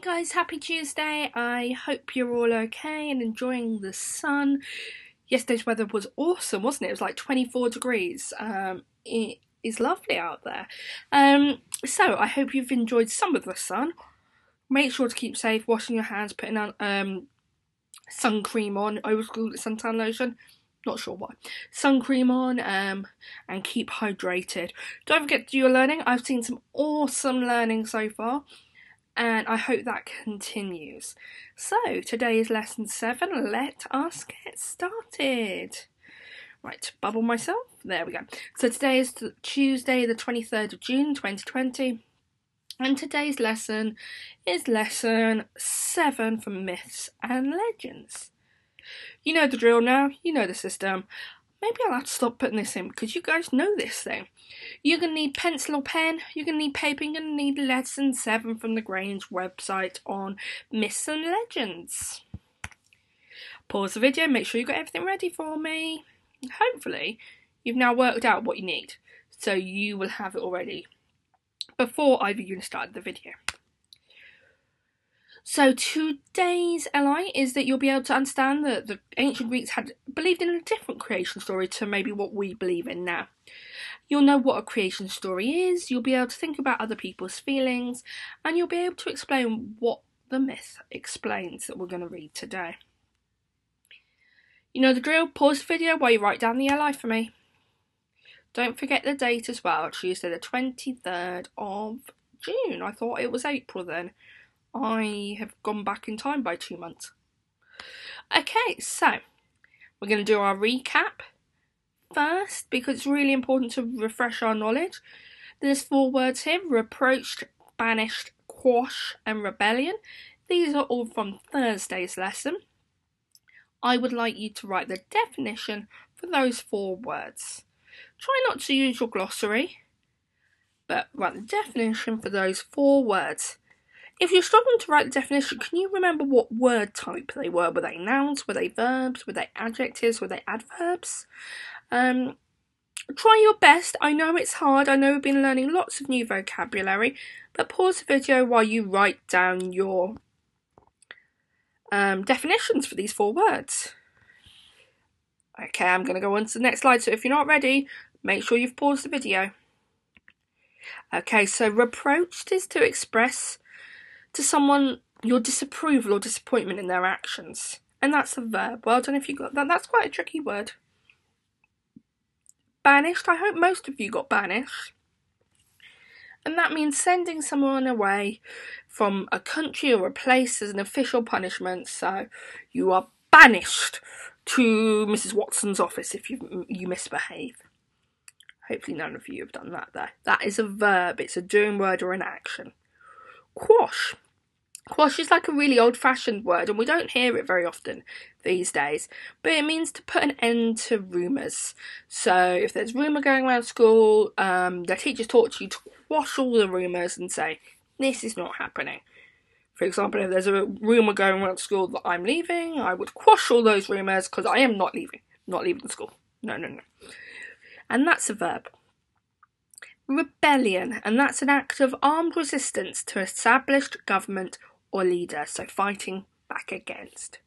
guys, happy Tuesday. I hope you're all okay and enjoying the sun. Yesterday's weather was awesome, wasn't it? It was like 24 degrees. Um, it is lovely out there. Um, so I hope you've enjoyed some of the sun. Make sure to keep safe, washing your hands, putting on um, sun cream on. I always call it suntan lotion. Not sure why. Sun cream on um, and keep hydrated. Don't forget to do your learning. I've seen some awesome learning so far and I hope that continues. So, today is lesson seven. Let us get started. Right, bubble myself. There we go. So, today is Tuesday, the 23rd of June 2020, and today's lesson is lesson seven from Myths and Legends. You know the drill now, you know the system maybe I'll have to stop putting this in because you guys know this thing. You're going to need pencil or pen, you're going to need paper, you're going to need lesson 7 from the Grange website on myths and legends. Pause the video, make sure you got everything ready for me. Hopefully, you've now worked out what you need, so you will have it already before I've even started the video. So today's LI is that you'll be able to understand that the ancient Greeks had believed in a different creation story to maybe what we believe in now. You'll know what a creation story is, you'll be able to think about other people's feelings, and you'll be able to explain what the myth explains that we're going to read today. You know the drill, pause the video while you write down the LI for me. Don't forget the date as well, Tuesday the 23rd of June. I thought it was April then. I have gone back in time by two months. Okay, so we're going to do our recap first because it's really important to refresh our knowledge. There's four words here reproached, banished, quash, and rebellion. These are all from Thursday's lesson. I would like you to write the definition for those four words. Try not to use your glossary, but write the definition for those four words. If you're struggling to write the definition, can you remember what word type they were? Were they nouns? Were they verbs? Were they adjectives? Were they adverbs? Um, try your best. I know it's hard. I know we've been learning lots of new vocabulary, but pause the video while you write down your um, definitions for these four words. Okay, I'm going to go on to the next slide. So if you're not ready, make sure you've paused the video. Okay, so reproached is to express to someone your disapproval or disappointment in their actions. And that's a verb. Well done if you got that. That's quite a tricky word. Banished. I hope most of you got banished. And that means sending someone away from a country or a place as an official punishment. So you are banished to Mrs. Watson's office if you you misbehave. Hopefully none of you have done that there. That is a verb. It's a doing word or an action. Quash. Quash is like a really old fashioned word and we don't hear it very often these days, but it means to put an end to rumours. So if there's rumour going around school, um, the teachers taught you to quash all the rumours and say, this is not happening. For example, if there's a rumour going around school that I'm leaving, I would quash all those rumours because I am not leaving. Not leaving the school. No, no, no. And that's a verb rebellion, and that's an act of armed resistance to established government or leader, so fighting back against.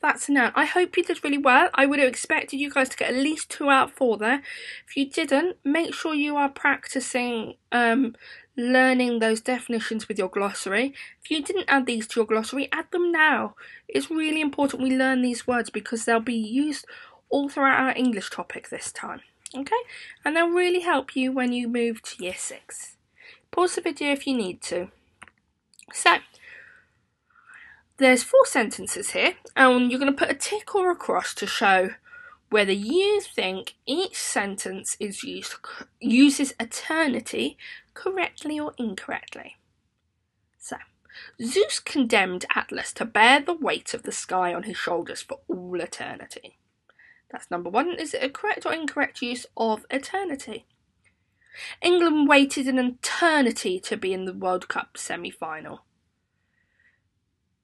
That's a noun. I hope you did really well. I would have expected you guys to get at least two out of four there. If you didn't, make sure you are practicing um, learning those definitions with your glossary. If you didn't add these to your glossary, add them now. It's really important we learn these words because they'll be used all throughout our English topic this time okay? And they'll really help you when you move to year six. Pause the video if you need to. So, there's four sentences here, and you're going to put a tick or a cross to show whether you think each sentence is used uses eternity correctly or incorrectly. So, Zeus condemned Atlas to bear the weight of the sky on his shoulders for all eternity. That's number one. Is it a correct or incorrect use of eternity? England waited an eternity to be in the World Cup semi final.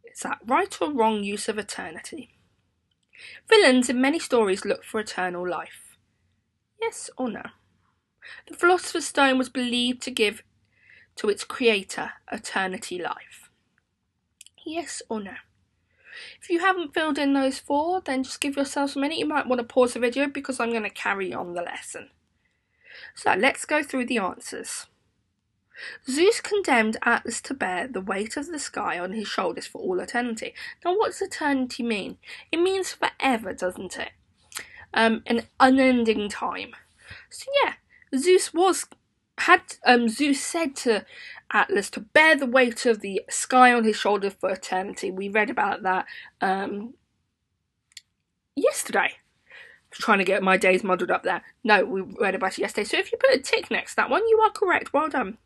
Is that right or wrong use of eternity? Villains in many stories look for eternal life. Yes or no? The Philosopher's Stone was believed to give to its creator eternity life. Yes or no? If you haven't filled in those four, then just give yourself a minute. You might want to pause the video because I'm going to carry on the lesson. So let's go through the answers. Zeus condemned Atlas to bear the weight of the sky on his shoulders for all eternity. Now, what does eternity mean? It means forever, doesn't it? Um, an unending time. So yeah, Zeus was had um Zeus said to Atlas to bear the weight of the sky on his shoulder for eternity. We read about that um yesterday trying to get my days muddled up there. No, we read about it yesterday. So if you put a tick next to that one, you are correct. Well done.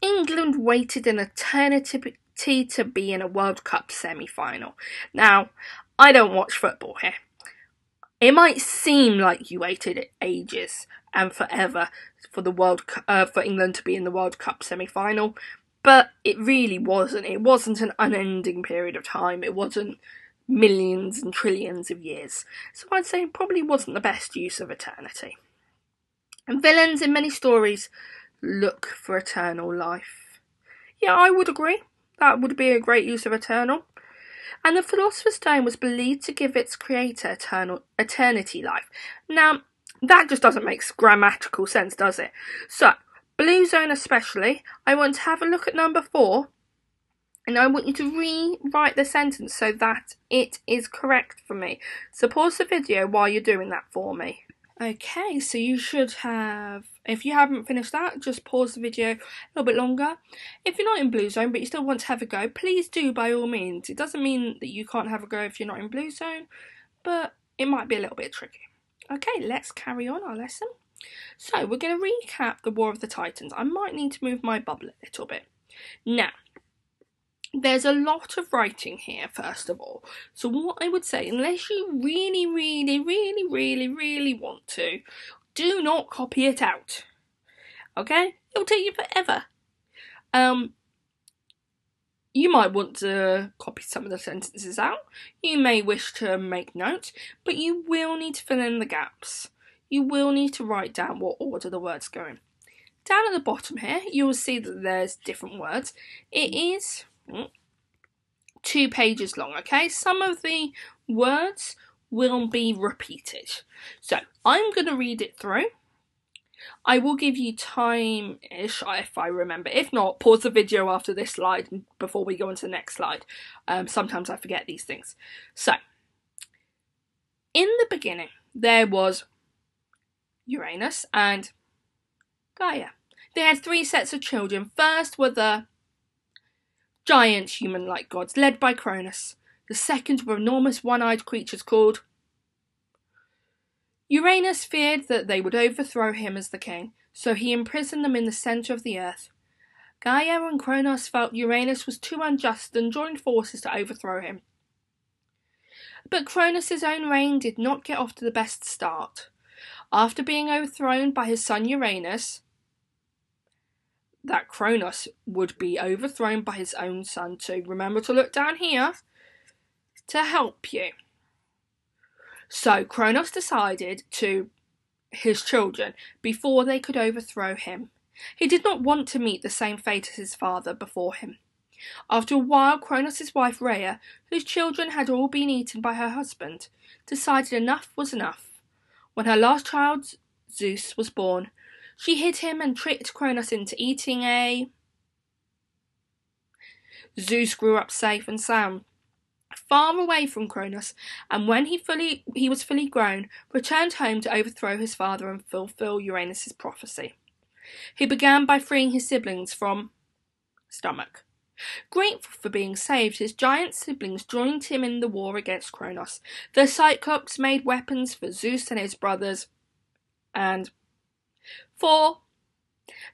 England waited an eternity to be in a World Cup semi final. Now, I don't watch football here. It might seem like you waited ages and forever for the World uh, for England to be in the World Cup semi final, but it really wasn't. It wasn't an unending period of time. It wasn't millions and trillions of years. So I'd say it probably wasn't the best use of eternity. And villains in many stories look for eternal life. Yeah, I would agree. That would be a great use of eternal. And the Philosopher's Stone was believed to give its creator eternal eternity life. Now, that just doesn't make grammatical sense, does it? So, Blue Zone especially, I want to have a look at number four and I want you to rewrite the sentence so that it is correct for me. So pause the video while you're doing that for me. Okay, so you should have, if you haven't finished that, just pause the video a little bit longer. If you're not in Blue Zone but you still want to have a go, please do by all means. It doesn't mean that you can't have a go if you're not in Blue Zone, but it might be a little bit tricky. Okay, let's carry on our lesson. So we're going to recap the War of the Titans. I might need to move my bubble a little bit. Now, there's a lot of writing here, first of all. So, what I would say, unless you really, really, really, really, really want to, do not copy it out. Okay? It'll take you forever. Um, you might want to copy some of the sentences out. You may wish to make notes, but you will need to fill in the gaps. You will need to write down what order the words go in. Down at the bottom here, you will see that there's different words. It is hmm, two pages long, okay? Some of the words will be repeated. So I'm going to read it through. I will give you time-ish if I remember. If not, pause the video after this slide before we go on to the next slide. Um, sometimes I forget these things. So, in the beginning, there was Uranus and Gaia. They had three sets of children. First were the giant human like gods, led by Cronus. The second were enormous one eyed creatures called. Uranus feared that they would overthrow him as the king, so he imprisoned them in the centre of the earth. Gaia and Cronus felt Uranus was too unjust and joined forces to overthrow him. But Cronus's own reign did not get off to the best start. After being overthrown by his son Uranus, that Cronus would be overthrown by his own son too. Remember to look down here to help you. So Cronus decided to his children before they could overthrow him. He did not want to meet the same fate as his father before him. After a while, Cronus's wife Rhea, whose children had all been eaten by her husband, decided enough was enough. When her last child, Zeus, was born, she hid him and tricked Cronus into eating a. Zeus grew up safe and sound, far away from Cronus, and when he fully he was fully grown, returned home to overthrow his father and fulfill Uranus's prophecy. He began by freeing his siblings from stomach. Grateful for being saved, his giant siblings joined him in the war against Cronus. The Cyclops made weapons for Zeus and his brothers, and Four,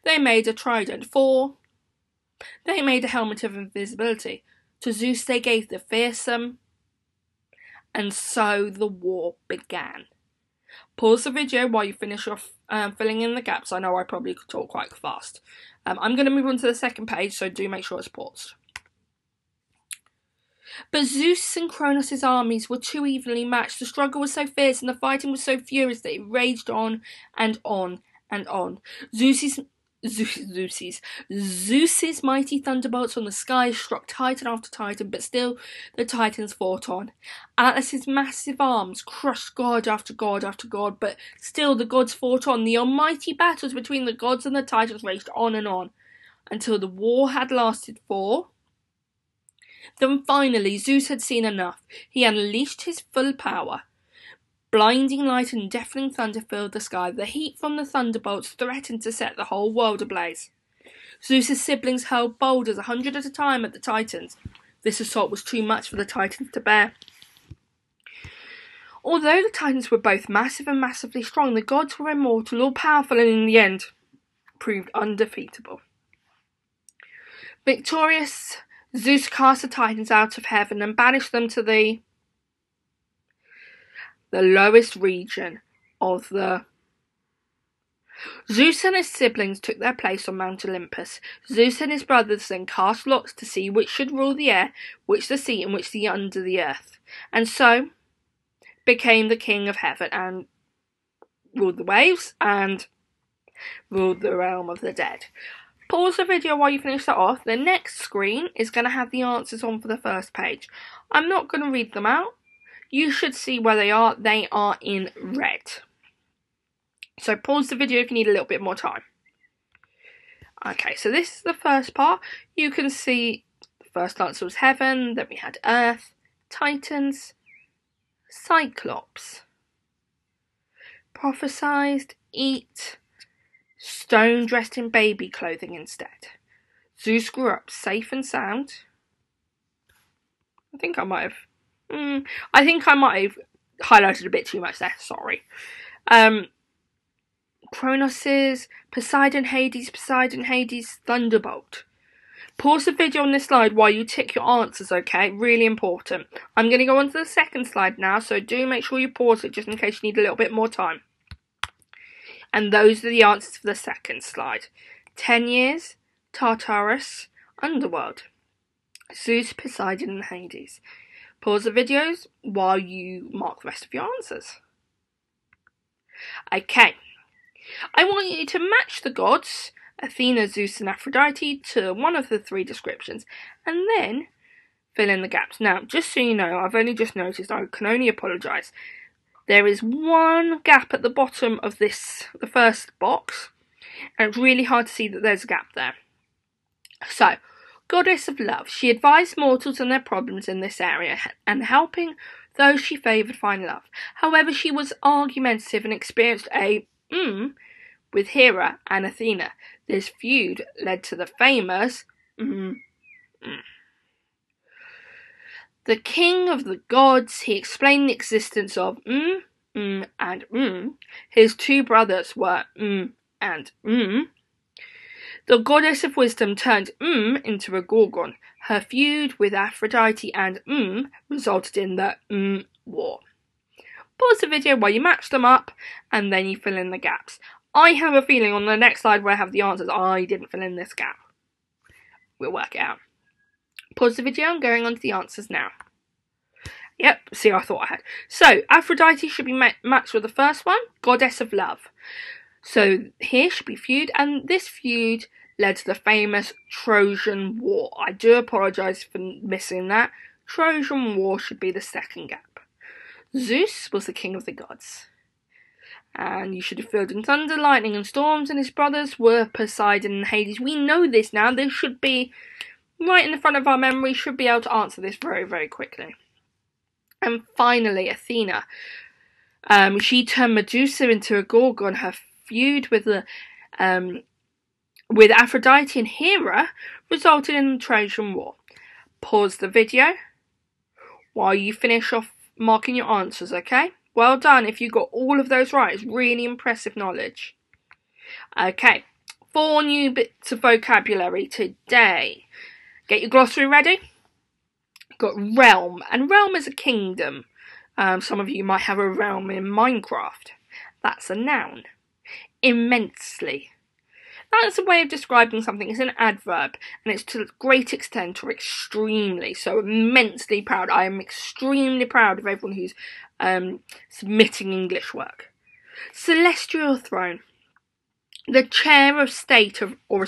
they made a trident. Four, they made a helmet of invisibility. To Zeus they gave the fearsome, and so the war began. Pause the video while you finish off um, filling in the gaps. I know I probably could talk quite fast. Um, I'm going to move on to the second page, so do make sure it's paused. But Zeus and Cronus' armies were too evenly matched. The struggle was so fierce and the fighting was so furious that it raged on and on and on. Zeus's Zeus's Zeus's mighty thunderbolts from the sky struck Titan after Titan, but still the Titans fought on. Atlas's massive arms crushed god after god after god, but still the gods fought on. The almighty battles between the gods and the Titans raged on and on until the war had lasted for. Then finally Zeus had seen enough. He unleashed his full power. Blinding light and deafening thunder filled the sky. The heat from the thunderbolts threatened to set the whole world ablaze. Zeus's siblings hurled boulders a hundred at a time at the Titans. This assault was too much for the Titans to bear. Although the Titans were both massive and massively strong, the gods were immortal, all powerful, and in the end proved undefeatable. Victorious, Zeus cast the Titans out of heaven and banished them to the the lowest region of the Zeus and his siblings took their place on Mount Olympus. Zeus and his brothers then cast lots to see which should rule the air, which the sea, and which the under the earth, and so became the king of heaven and ruled the waves and ruled the realm of the dead. Pause the video while you finish that off. The next screen is going to have the answers on for the first page. I'm not going to read them out. You should see where they are. They are in red. So pause the video if you need a little bit more time. Okay, so this is the first part. You can see the first answer was heaven, then we had earth, titans, cyclops, prophesized, eat, stone dressed in baby clothing instead. Zeus grew up safe and sound. I think I might have Mm, I think I might have highlighted a bit too much there. Sorry. Um, Kronos Poseidon, Hades, Poseidon, Hades, Thunderbolt. Pause the video on this slide while you tick your answers, okay? Really important. I'm going to go on to the second slide now, so do make sure you pause it just in case you need a little bit more time. And those are the answers for the second slide. 10 years, Tartarus, Underworld, Zeus, Poseidon, and Hades. Pause the videos while you mark the rest of your answers. Okay. I want you to match the gods, Athena, Zeus, and Aphrodite, to one of the three descriptions, and then fill in the gaps. Now, just so you know, I've only just noticed, I can only apologise. There is one gap at the bottom of this, the first box, and it's really hard to see that there's a gap there. So, goddess of love, she advised mortals on their problems in this area and helping those she favoured find love. However, she was argumentative and experienced a mm with Hera and Athena. This feud led to the famous mm, mm. The king of the gods, he explained the existence of mm, mm, and. His two brothers were mm and mm. The goddess of wisdom turned Um into a Gorgon. Her feud with Aphrodite and Um resulted in the Um War. Pause the video while you match them up and then you fill in the gaps. I have a feeling on the next slide where I have the answers, I didn't fill in this gap. We'll work it out. Pause the video, I'm going on to the answers now. Yep, see, I thought I had. So, Aphrodite should be matched with the first one, Goddess of Love. So, here should be feud, and this feud led to the famous Trojan War. I do apologise for missing that. Trojan War should be the second gap. Zeus was the king of the gods. And you should have filled in thunder, lightning, and storms, and his brothers were Poseidon and Hades. We know this now. This should be right in the front of our memory, should be able to answer this very, very quickly. And finally, Athena. Um, she turned Medusa into a Gorgon. Her feud with the um, with Aphrodite and Hera resulted in the Trojan War. Pause the video while you finish off marking your answers, okay? Well done if you got all of those right. It's really impressive knowledge. Okay, four new bits of vocabulary today. Get your glossary ready. Got realm, and realm is a kingdom. Um, some of you might have a realm in Minecraft. That's a noun. Immensely that's a way of describing something. It's an adverb, and it's to great extent or extremely. So immensely proud. I am extremely proud of everyone who's um, submitting English work. Celestial throne. the chair of state of or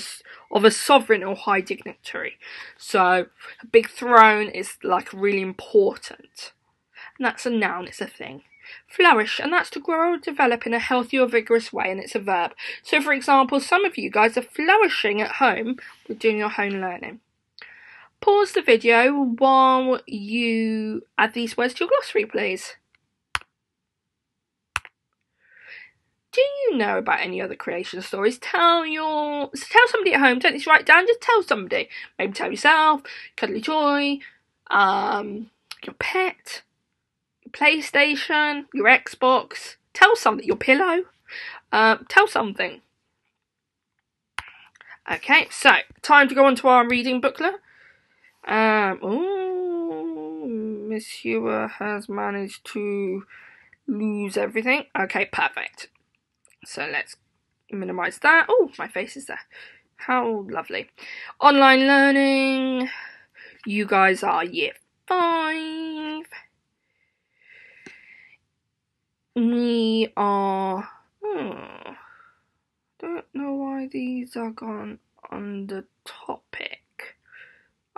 of a sovereign or high dignitary. So a big throne is like really important. And that's a noun, it's a thing. Flourish, and that's to grow or develop in a healthy or vigorous way, and it's a verb. So, for example, some of you guys are flourishing at home with doing your home learning. Pause the video while you add these words to your glossary, please. Do you know about any other creation stories? Tell your tell somebody at home. Don't just write down. Just tell somebody. Maybe tell yourself, cuddly toy, um, your pet, PlayStation, your Xbox. Tell something. Your pillow. Uh, tell something. Okay, so time to go on to our reading booklet. Um, oh, Monsieur has managed to lose everything. Okay, perfect. So let's minimize that. Oh, my face is there. How lovely. Online learning. You guys are year five. We are. Hmm, don't know why these are gone on the topic.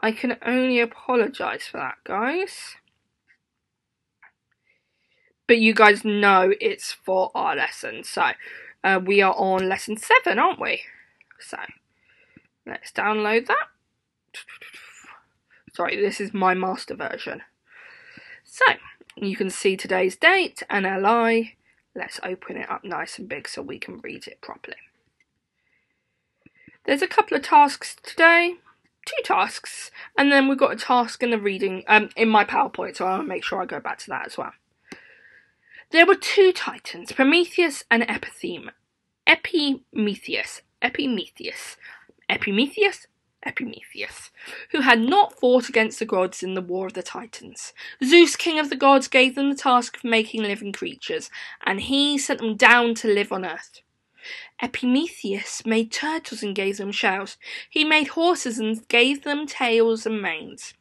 I can only apologise for that, guys. But you guys know it's for our lesson. So uh, we are on lesson seven, aren't we? So let's download that. Sorry, this is my master version. You can see today's date and LI. Let's open it up nice and big so we can read it properly. There's a couple of tasks today, two tasks, and then we've got a task in the reading um, in my PowerPoint, so I'll make sure I go back to that as well. There were two titans, Prometheus and Epitheme. Epimetheus, Epimetheus, Epimetheus, Epimetheus, who had not fought against the gods in the War of the Titans. Zeus, king of the gods, gave them the task of making living creatures, and he sent them down to live on earth. Epimetheus made turtles and gave them shells. He made horses and gave them tails and manes.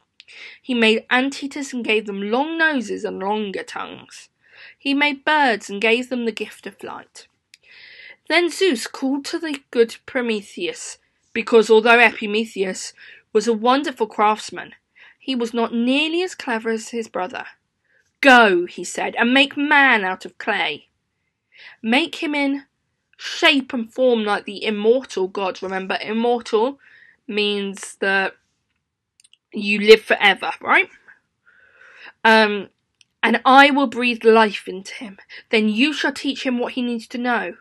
He made anteaters and gave them long noses and longer tongues. He made birds and gave them the gift of flight. Then Zeus called to the good Prometheus, because although Epimetheus was a wonderful craftsman, he was not nearly as clever as his brother. Go, he said, and make man out of clay. Make him in shape and form like the immortal gods. Remember, immortal means that you live forever, right? Um, and I will breathe life into him. Then you shall teach him what he needs to know,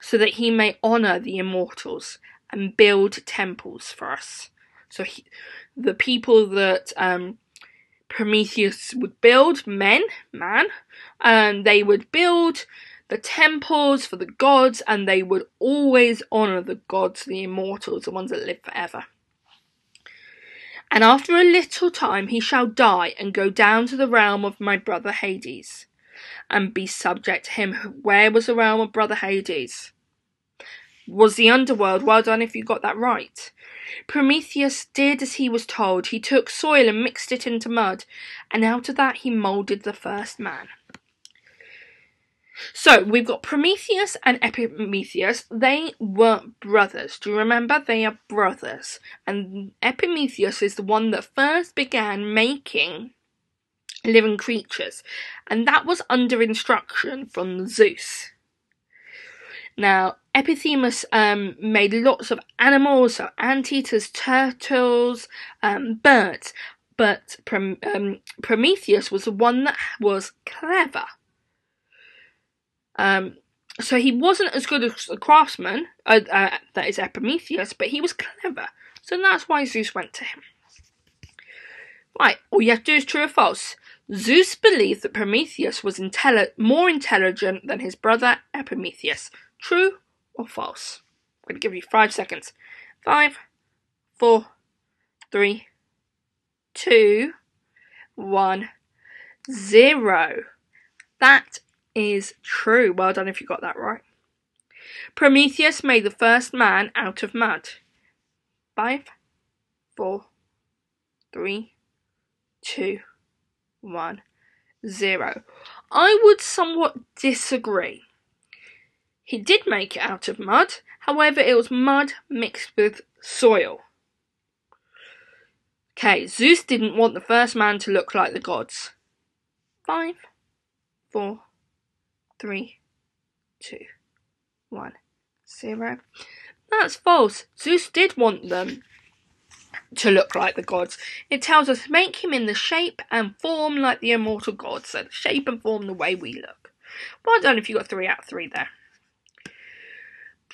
so that he may honour the immortals and build temples for us. So he, the people that um, Prometheus would build, men, man, and they would build the temples for the gods, and they would always honour the gods, the immortals, the ones that live forever. And after a little time he shall die and go down to the realm of my brother Hades, and be subject to him. Where was the realm of brother Hades? Was the underworld. Well done if you got that right. Prometheus did as he was told. He took soil and mixed it into mud, and out of that he moulded the first man. So we've got Prometheus and Epimetheus. They were brothers. Do you remember? They are brothers. And Epimetheus is the one that first began making living creatures. And that was under instruction from Zeus. Now, Epithemius um, made lots of animals, so anteaters, turtles, um, birds. But um, Prometheus was the one that was clever. Um, so he wasn't as good as a craftsman, uh, uh, that is Epimetheus, but he was clever. So that's why Zeus went to him. Right, all you have to do is true or false. Zeus believed that Prometheus was intelli- more intelligent than his brother Epimetheus. True or false? I'm going to give you five seconds. Five, four, three, two, one, zero. That is true. Well done if you got that right. Prometheus made the first man out of mud. Five, four, three, two, one, zero. I would somewhat disagree. He did make it out of mud, however, it was mud mixed with soil. Okay, Zeus didn't want the first man to look like the gods. Five, four, three, two, one, zero. That's false. Zeus did want them to look like the gods. It tells us make him in the shape and form like the immortal gods. So shape and form the way we look. Well done if you got three out of three there.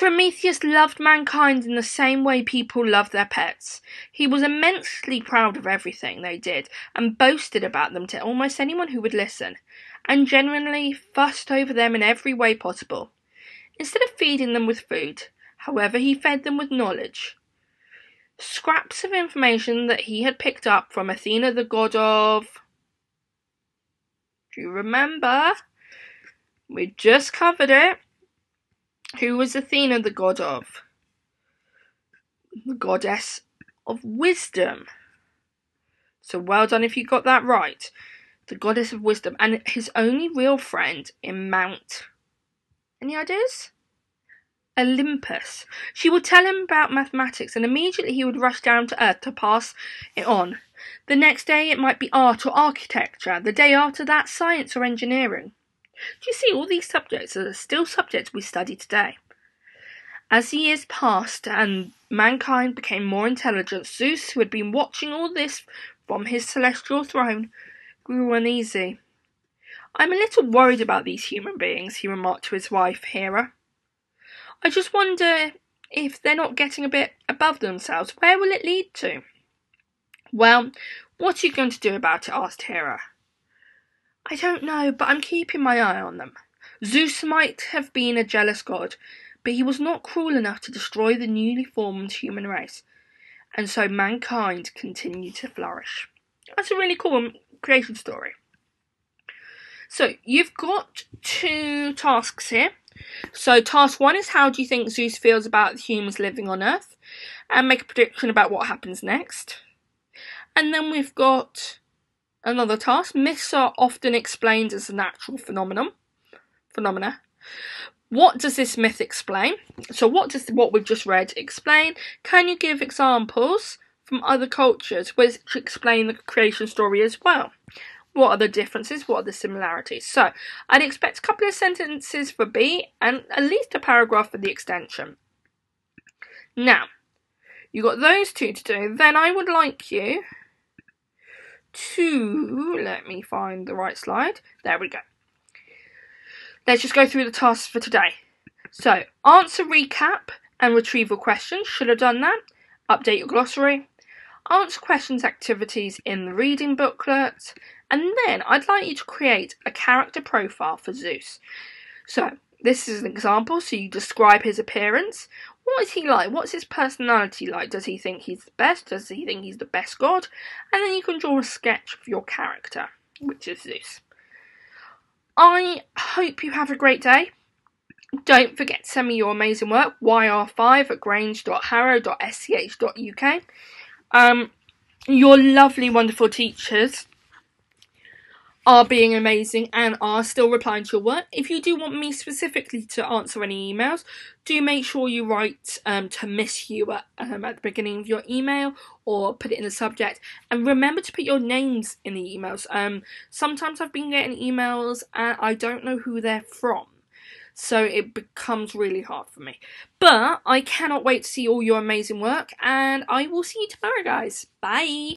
Prometheus loved mankind in the same way people love their pets. He was immensely proud of everything they did and boasted about them to almost anyone who would listen, and generally fussed over them in every way possible. Instead of feeding them with food, however, he fed them with knowledge. Scraps of information that he had picked up from Athena, the god of. Do you remember? We just covered it. Who was Athena the god of? The goddess of wisdom. So well done if you got that right. The goddess of wisdom and his only real friend in Mount. Any ideas? Olympus. She would tell him about mathematics and immediately he would rush down to earth to pass it on. The next day it might be art or architecture, the day after that science or engineering. Do you see all these subjects are still subjects we study today? As the years passed and mankind became more intelligent, Zeus, who had been watching all this from his celestial throne, grew uneasy. I'm a little worried about these human beings, he remarked to his wife, Hera. I just wonder if they're not getting a bit above themselves. Where will it lead to? Well, what are you going to do about it? asked Hera. I don't know, but I'm keeping my eye on them. Zeus might have been a jealous god, but he was not cruel enough to destroy the newly formed human race, and so mankind continued to flourish. That's a really cool um, creation story. So you've got two tasks here. So task one is how do you think Zeus feels about humans living on Earth, and make a prediction about what happens next. And then we've got Another task. Myths are often explained as a natural phenomenon. Phenomena. What does this myth explain? So, what does what we've just read explain? Can you give examples from other cultures which explain the creation story as well? What are the differences? What are the similarities? So, I'd expect a couple of sentences for B and at least a paragraph for the extension. Now, you got those two to do. Then I would like you to, let me find the right slide. There we go. Let's just go through the tasks for today. So, answer recap and retrieval questions. Should have done that. Update your glossary. Answer questions activities in the reading booklet. And then I'd like you to create a character profile for Zeus. So, this is an example. So, you describe his appearance. What is he like? What's his personality like? Does he think he's the best? Does he think he's the best god? And then you can draw a sketch of your character, which is Zeus. I hope you have a great day. Don't forget to send me your amazing work, yr5 at grange.harrow.sch.uk. Um, your lovely, wonderful teachers are being amazing and are still replying to your work. If you do want me specifically to answer any emails, do make sure you write um, to Miss Hewer um, at the beginning of your email or put it in the subject. And remember to put your names in the emails. Um, sometimes I've been getting emails and I don't know who they're from. So it becomes really hard for me. But I cannot wait to see all your amazing work and I will see you tomorrow, guys. Bye.